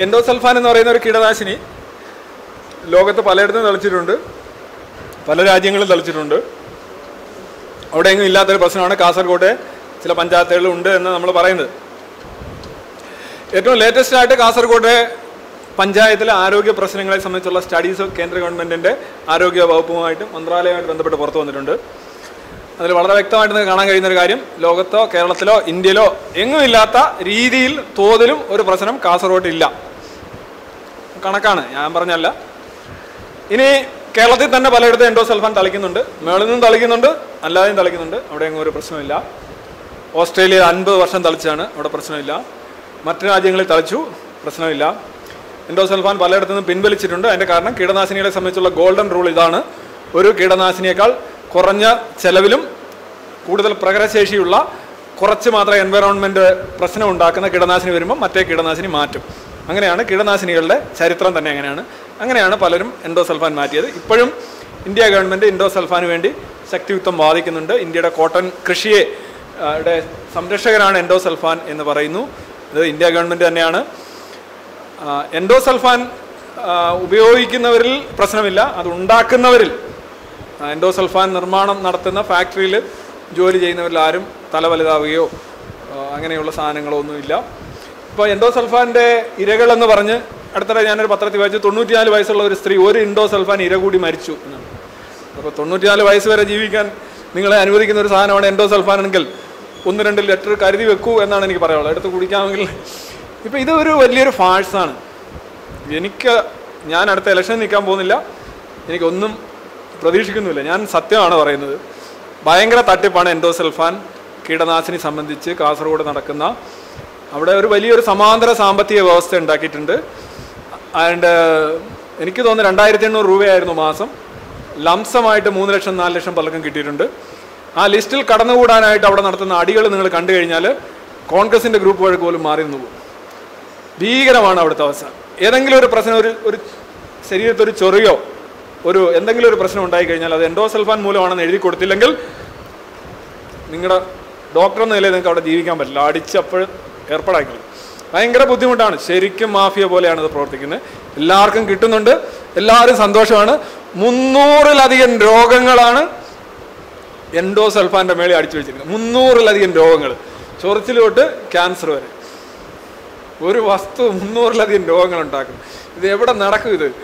Endosulfan എന്ന് പറയുന്ന ഒരു കീടനാശിനി ലോകത്ത് പലയിടത്തും തളിച്ചിട്ടുണ്ട്. പല രാജ്യങ്ങളും തളിച്ചിട്ടുണ്ട്. അവിടെയെങ്കിലും ഇല്ലാത്തൊരു പ്രശ്നമാണ്. കാസർഗോഡ് ചില പഞ്ചായത്തുകളിൽ ഉണ്ട് എന്ന് നമ്മൾ പറയുന്നത്. ഏറ്റവും ലേറ്റസ്റ്റ് ആയിട്ട് കാസർഗോഡ് പഞ്ചായത്തിലെ ആരോഗ്യ പ്രശ്നങ്ങളെ സംബന്ധിച്ചുള്ള സ്റ്റഡീസ് കേന്ദ്ര ഗവൺമെന്റിന്റെ ആരോഗ്യ വകുപ്പുമായിട്ട് മന്ത്രാലയവുമായിട്ട് ബന്ധപ്പെട്ട് പുറത്തു വന്നിട്ടുണ്ട്. അതിൽ വളരെ വ്യക്തമായിട്ട് നിങ്ങൾക്ക് കാണാൻ കഴിയുന്ന ഒരു കാര്യം. ലോകത്തോ കേരളത്തിലോ ഇന്ത്യയിലോ എങ്ങും ഇല്ലാത്ത രീതിയിൽ തോതിലും ഒരു പ്രശ്നം കാസർഗോഡ് ഇല്ല. കണക്കാണ് ഞാൻ പറഞ്ഞല്ല. ഇനി കേരളത്തിൽ തന്നെ പലയിടത്തും എൻഡോസൾഫാൻ തളിക്കുന്നുണ്ട്. മേളിൽ നിന്നും തളിക്കുന്നുണ്ട് അല്ലാതെയും തളിക്കുന്നുണ്ട്. അവിടെ എങ്ങും ഒരു പ്രശ്നമില്ല ഓസ്ട്രേലിയ അൻപത് വർഷം തളിച്ചാണ് അവിടെ പ്രശ്നമില്ല. മറ്റു രാജ്യങ്ങളിൽ തളിച്ചു പ്രശ്നമില്ല. എൻഡോസൾഫാൻ പലയിടത്തു നിന്നും പിൻവലിച്ചിട്ടുണ്ട്. അതിന്റെ കാരണം കീടനാശിനികളെ സംബന്ധിച്ചുള്ള ഗോൾഡൻ റൂൾ ഇതാണ്. ഒരു കീടനാശിനിയേക്കാൾ കുറഞ്ഞ ചെലവിലും കൂടുതൽ പ്രകടശേഷിയുള്ള കുറച്ച് മാത്രം എൻവയറോൺമെന്റ് പ്രശ്നം ഉണ്ടാക്കുന്ന കീടനാശിനി വരുമ്പോൾ മറ്റേ കീടനാശിനി മാറ്റും. അങ്ങനെയാണ് കീടനാശിനികളുടെ ചരിത്രം തന്നെ അങ്ങനെയാണ്. അങ്ങനെയാണ് പലരും എൻഡോസൾഫാൻ മാറ്റിയത്. ഇപ്പോഴും ഇന്ത്യ ഗവൺമെന്റ് ഇൻഡോസൾഫാന് വേണ്ടി ശക്തിയുക്തം വാദിക്കുന്നുണ്ട്. ഇന്ത്യയുടെ കോട്ടൺ കൃഷിയെ സംരക്ഷകനാണ് എൻഡോസൾഫാൻ എന്ന് പറയുന്നു. ഇത് ഇന്ത്യ ഗവൺമെന്റ് തന്നെയാണ്. എൻഡോസൾഫാൻ ഉപയോഗിക്കുന്നവരിൽ പ്രശ്നമില്ല. അത് ഉണ്ടാക്കുന്നവരിൽ എൻഡോസൾഫാൻ നിർമ്മാണം നടത്തുന്ന ഫാക്ടറിയിൽ ജോലി ചെയ്യുന്നവരിലാരും തല വലുതാവുകയോ അങ്ങനെയുള്ള സാധനങ്ങളോ ഒന്നുമില്ല. ഇപ്പോൾ എൻഡോസൾഫാന്റെ ഇരകൾ എന്ന് പറഞ്ഞ് അടുത്തിടെ ഞാനൊരു പത്രത്തിൽ വായിച്ചു തൊണ്ണൂറ്റിനാല് വയസ്സുള്ള ഒരു സ്ത്രീ ഒരു ഇൻഡോസൾഫാൻ ഇര കൂടി മരിച്ചു എന്നാണ്. അപ്പോൾ തൊണ്ണൂറ്റിനാല് വയസ്സ് വരെ ജീവിക്കാൻ നിങ്ങളെ അനുവദിക്കുന്ന ഒരു സാധനമാണ് എൻഡോസൾഫാൻ എങ്കിൽ ഒന്ന് രണ്ട് ലെറ്റർ കരുതി വെക്കൂ എന്നാണ് എനിക്ക് പറയാനുള്ളത്. എടുത്ത് കുടിക്കാമെങ്കിൽ. ഇപ്പോൾ ഇത് ഒരു വലിയൊരു ഫാഴ്സാണ്. എനിക്ക് ഞാൻ അടുത്ത ഇലക്ഷൻ നിൽക്കാൻ പോകുന്നില്ല. എനിക്കൊന്നും പ്രതീക്ഷിക്കുന്നുമില്ല. ഞാൻ സത്യമാണ് പറയുന്നത്. ഭയങ്കര തട്ടിപ്പാണ് എൻഡോസൽഫാൻ കീടനാശിനി സംബന്ധിച്ച് കാസർഗോഡ് നടക്കുന്ന അവിടെ ഒരു വലിയൊരു സമാന്തര സാമ്പത്തിക വ്യവസ്ഥ ഉണ്ടാക്കിയിട്ടുണ്ട്. ആൻഡ് എനിക്ക് തോന്നുന്നു രണ്ടായിരത്തി എണ്ണൂറ് രൂപയായിരുന്നു മാസം. ലംസമായിട്ട് മൂന്ന് ലക്ഷം നാല് ലക്ഷം പലർക്കും കിട്ടിയിട്ടുണ്ട്. ആ ലിസ്റ്റിൽ കടന്നുകൂടാനായിട്ട് അവിടെ നടത്തുന്ന അടികൾ നിങ്ങൾ കണ്ടു കഴിഞ്ഞാൽ കോൺഗ്രസിന്റെ ഗ്രൂപ്പ് വഴി പോലും മാറി നിന്ന് ഭീകരമാണ് അവിടുത്തെ അവസ്ഥ. ഏതെങ്കിലും ഒരു പ്രശ്നം ഒരു ഒരു ശരീരത്തൊരു ചൊറിയോ ഒരു എന്തെങ്കിലും ഒരു പ്രശ്നം ഉണ്ടായി കഴിഞ്ഞാൽ അത് എൻഡോസൽഫാൻ മൂലമാണെന്ന് എഴുതി കൊടുത്തില്ലെങ്കിൽ നിങ്ങളുടെ ഡോക്ടർ എന്ന നിലയിൽ നിങ്ങൾക്ക് അവിടെ ജീവിക്കാൻ പറ്റില്ല. അടിച്ചപ്പോൾ ഏർപ്പാടാക്കില്ല ഭയങ്കര ബുദ്ധിമുട്ടാണ്. ശരിക്കും മാഫിയ പോലെയാണ് ഇത് പ്രവർത്തിക്കുന്നത്. എല്ലാവർക്കും കിട്ടുന്നുണ്ട്. എല്ലാവരും സന്തോഷമാണ്. മുന്നൂറിലധികം രോഗങ്ങളാണ് എൻഡോസൽഫാന്റെ മേളിൽ അടിച്ചു വെച്ചിരിക്കുന്നത്. മുന്നൂറിലധികം രോഗങ്ങൾ. ചൊറിച്ചിൽ തൊട്ട് ക്യാൻസർ വരെ. ഒരു വസ്തു മുന്നൂറിലധികം രോഗങ്ങൾ ഉണ്ടാക്കും ഇത് എവിടെ നടക്കും ഇത്?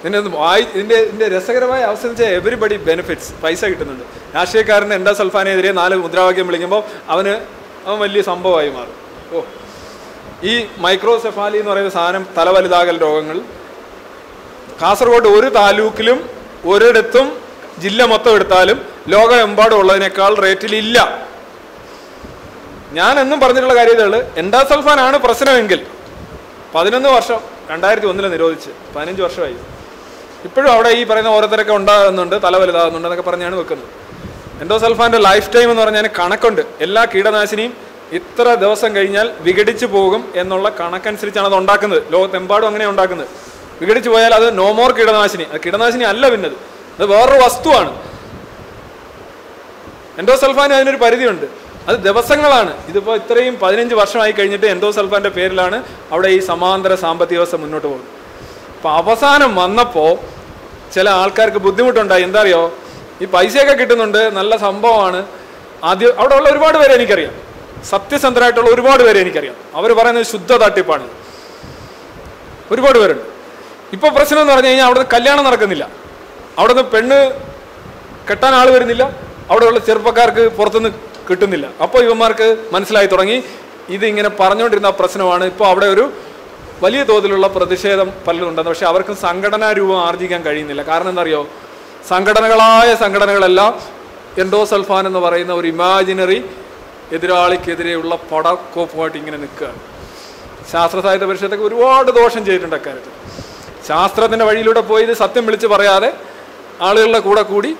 ഇതിന്റെ വായി ഇതിന്റെ ഇതിന്റെ രസകരമായ എന്ന് വെച്ചാൽ എവറിബഡി ബെനിഫിറ്റ്സ് പൈസ കിട്ടുന്നുണ്ട്. രാഷ്ട്രീയക്കാരന് എന്താ സൽഫാനെതിരെ നാല് മുദ്രാവാക്യം വിളിക്കുമ്പോൾ അവന് അവൻ വലിയ സംഭവമായി മാറും. ഓ. ഈ മൈക്രോസെഫാലി എന്ന് പറയുന്ന സാധനം തലവലുതാകൽ രോഗങ്ങൾ. കാസർഗോഡ് ഒരു താലൂക്കിലും ഒരിടത്തും ജില്ല മൊത്തം എടുത്താലും ലോകമെമ്പാടും ഉള്ളതിനേക്കാൾ റേറ്റിലില്ല ഞാൻ എന്നും പറഞ്ഞിട്ടുള്ള കാര്യം ഇതാണ്. എൻഡാസൾഫാൻ ആണ് പ്രശ്നമെങ്കിൽ? പതിനൊന്ന് വർഷം രണ്ടായിരത്തി ഒന്നിൽ നിരോധിച്ച്. പതിനഞ്ച് വർഷമായി. ഇപ്പോഴും അവിടെ ഈ പറയുന്ന ഓരോരുത്തരൊക്കെ ഉണ്ടാകുന്നുണ്ട് തല വലുതാകുന്നുണ്ട് എന്നൊക്കെ പറഞ്ഞാണ് വെക്കുന്നത്. എൻഡോസൾഫാന്റെ ലൈഫ് ടൈം എന്ന് പറഞ്ഞാൽ കണക്കുണ്ട്. എല്ലാ കീടനാശിനിയും ഇത്ര ദിവസം കഴിഞ്ഞാൽ വിഘടിച്ചു പോകും എന്നുള്ള കണക്കനുസരിച്ചാണ് അത് ഉണ്ടാക്കുന്നത്. ലോകത്തെമ്പാടും അങ്ങനെ ഉണ്ടാക്കുന്നത്. വിഘടിച്ചു പോയാൽ അത് നോമോർ കീടനാശിനി. അത് കീടനാശിനി അല്ല പിന്നത്. അത് വേറൊരു വസ്തുവാണ്. എൻഡോസൾഫാൻ അതിനൊരു പരിധിയുണ്ട്. അത് ദിവസങ്ങളാണ്. ഇതിപ്പോൾ ഇത്രയും പതിനഞ്ച് വർഷമായി കഴിഞ്ഞിട്ട് എൻഡോസൾഫാന്റെ പേരിലാണ് അവിടെ ഈ സമാന്തര സാമ്പത്തിക വ്യവസ്ഥ മുന്നോട്ട് പോകുന്നത്. അപ്പോൾ അവസാനം വന്നപ്പോൾ ചില ആൾക്കാർക്ക് ബുദ്ധിമുട്ടുണ്ടായി. എന്താ അറിയോ ഈ പൈസയൊക്കെ കിട്ടുന്നുണ്ട്. നല്ല സംഭവമാണ്. ആദ്യം അവിടെ ഉള്ള ഒരുപാട് പേരെ എനിക്കറിയാം. സത്യസന്ധരായിട്ടുള്ള ഒരുപാട് പേരെ എനിക്കറിയാം. അവർ പറയുന്നത് ശുദ്ധ തട്ടിപ്പാണ്. ഒരുപാട് പേരുണ്ട്. ഇപ്പോൾ പ്രശ്നം എന്ന് പറഞ്ഞു കഴിഞ്ഞാൽ അവിടുന്ന് കല്യാണം നടക്കുന്നില്ല. അവിടുന്ന് പെണ്ണ് കെട്ടാൻ ആൾ വരുന്നില്ല. അവിടെയുള്ള ചെറുപ്പക്കാർക്ക് പുറത്തുനിന്ന് കിട്ടുന്നില്ല. അപ്പോൾ ഇവന്മാർക്ക് മനസ്സിലായി തുടങ്ങി. ഇത് ഇങ്ങനെ പറഞ്ഞുകൊണ്ടിരുന്ന പ്രശ്നമാണ്. ഇപ്പോൾ അവിടെ ഒരു വലിയ തോതിലുള്ള പ്രതിഷേധം പലരും ഉണ്ടെന്ന് പക്ഷെ അവർക്ക് സംഘടനാ രൂപം ആർജിക്കാൻ കഴിയുന്നില്ല. കാരണം എന്തറിയോ? സംഘടനകളായ സംഘടനകളെല്ലാം എൻഡോസൾഫാൻ എന്ന് പറയുന്ന ഒരു ഇമാജിനറി എതിരാളിക്കെതിരെയുള്ള പടക്കോപ്പുമായിട്ട് ഇങ്ങനെ നിൽക്കുകയാണ്. ശാസ്ത്ര സാഹിത്യ പരിഷത്തൊക്കെ ഒരുപാട് ദോഷം ചെയ്തിട്ടുണ്ട് അക്കാര്യത്തിൽ. ശാസ്ത്രത്തിന്റെ വഴിയിലൂടെ പോയി ഇത് സത്യം വിളിച്ച് പറയാതെ ആളുകളുടെ കൂടെ കൂടി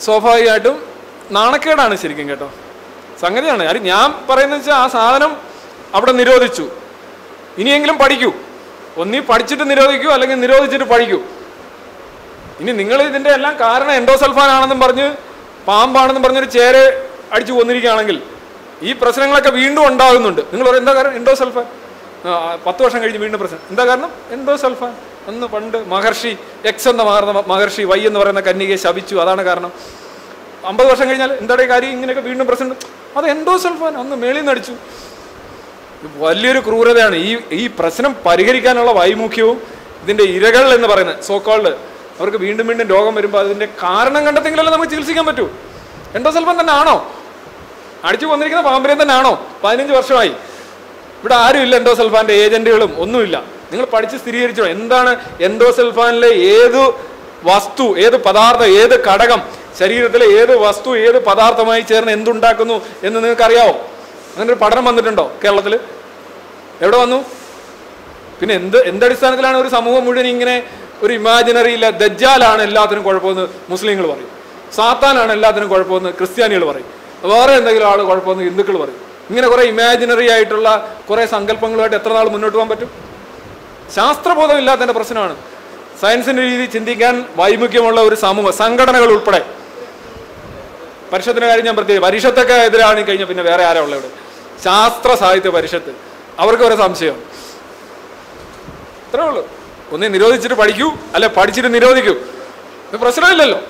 സ്വാഭാവികമായിട്ടും നാണക്കേടാണ് ശരിക്കും കേട്ടോ. സംഗതിയാണ്. അത് ഞാൻ പറയുന്നത് വെച്ചാൽ ആ സാധനം അവിടെ നിരോധിച്ചു. ഇനിയെങ്കിലും പഠിക്കൂ. ഒന്നീ പഠിച്ചിട്ട് നിരോധിക്കൂ അല്ലെങ്കിൽ നിരോധിച്ചിട്ട് പഠിക്കൂ. ഇനി നിങ്ങൾ ഇതിന്റെ എല്ലാം കാരണം എൻഡോസൾഫാൻ ആണെന്നും പറഞ്ഞ് പാമ്പാണെന്നും പറഞ്ഞൊരു ചേരെ അടിച്ചു കൊന്നിരിക്കുകയാണെങ്കിൽ ഈ പ്രശ്നങ്ങളൊക്കെ വീണ്ടും ഉണ്ടാകുന്നുണ്ട്. നിങ്ങൾ പറയും എന്താ കാരണം എൻഡോസൾഫാൻ? പത്ത് വർഷം കഴിഞ്ഞ് വീണ്ടും പ്രശ്നം. എന്താ കാരണം? എൻഡോസൾഫാൻ. അന്ന് പണ്ട് മഹർഷി എക്സ് എന്ന മാറുന്ന മഹർഷി വൈ എന്ന് പറയുന്ന കന്യകയെ ശപിച്ചു. അതാണ് കാരണം. അമ്പത് വർഷം കഴിഞ്ഞാൽ എന്താ കാര്യം? ഇങ്ങനെയൊക്കെ വീണ്ടും പ്രശ്നം. അത് എൻഡോസൾഫാൻ. അന്ന് മേളിൽ അടിച്ചു. വലിയൊരു ക്രൂരതയാണ്. ഈ ഈ പ്രശ്നം പരിഹരിക്കാനുള്ള വൈമുഖ്യവും ഇതിന്റെ ഇരകൾ എന്ന് പറയുന്നത് സോക്കോൾഡ് അവർക്ക് വീണ്ടും വീണ്ടും രോഗം വരുമ്പോൾ അതിന്റെ കാരണം കണ്ടെത്തെങ്കിലല്ലേ നമുക്ക് ചികിത്സിക്കാൻ പറ്റൂ. എൻഡോസൽഫാൻ തന്നെ ആണോ? അടിച്ചു വന്നിരിക്കുന്ന പാമ്പര്യം തന്നെ ആണോ? പതിനഞ്ച് വർഷമായി. ഇവിടെ ആരുമില്ല എൻഡോസൽഫാന്റെ ഏജന്റുകളും ഒന്നുമില്ല. നിങ്ങൾ പഠിച്ച് സ്ഥിരീകരിച്ചോ. എന്താണ് എൻഡോസൽഫാനിലെ ഏത് വസ്തു ഏത് പദാർത്ഥം ഏത് ഘടകം ശരീരത്തിലെ ഏത് വസ്തു ഏത് പദാർത്ഥമായി ചേർന്ന് എന്തുണ്ടാക്കുന്നു എന്ന് നിങ്ങൾക്ക് അറിയാവോ അങ്ങനെ ഒരു പഠനം വന്നിട്ടുണ്ടോ കേരളത്തിൽ? എവിടെ വന്നു? പിന്നെ എന്ത് എന്തടിസ്ഥാനത്തിലാണ് ഒരു സമൂഹം മുഴുവൻ ഇങ്ങനെ ഒരു ഇമാജിനറി ഇല്ല ദജ്ജാലാണ് എല്ലാത്തിനും കുഴപ്പമെന്ന് മുസ്ലിങ്ങൾ പറയും. സാത്താനാണ് എല്ലാത്തിനും കുഴപ്പമെന്ന് ക്രിസ്ത്യാനികൾ പറയും. വേറെ എന്തെങ്കിലും ആൾ കുഴപ്പമെന്ന് ഹിന്ദുക്കൾ പറയും. ഇങ്ങനെ കുറേ ഇമാജിനറി ആയിട്ടുള്ള കുറേ സങ്കല്പങ്ങളുമായിട്ട് എത്ര നാൾ മുന്നോട്ട് പോകാൻ പറ്റും? ശാസ്ത്രബോധം ഇല്ലാത്തതിന്റെ പ്രശ്നമാണ്. സയൻസിന്റെ രീതി ചിന്തിക്കാൻ വൈമുഖ്യമുള്ള ഒരു സമൂഹം സംഘടനകൾ ഉൾപ്പെടെ. പരിഷത്തിന്റെ കാര്യം ഞാൻ പ്രത്യേകിച്ച് പരിഷത്തൊക്കെ എതിരാണ് കഴിഞ്ഞാൽ പിന്നെ വേറെ ആരാ ഉള്ളത് ഇവിടെ? ശാസ്ത്ര സാഹിത്യ പരിഷത്ത്. അവർക്ക് ഒരു സംശയം. ഇത്രേ ഉള്ളൂ. ഒന്നേ നിരോധിച്ചിട്ട് പഠിക്കൂ അല്ലെ പഠിച്ചിട്ട് നിരോധിക്കൂ. പ്രശ്നമില്ലല്ലോ.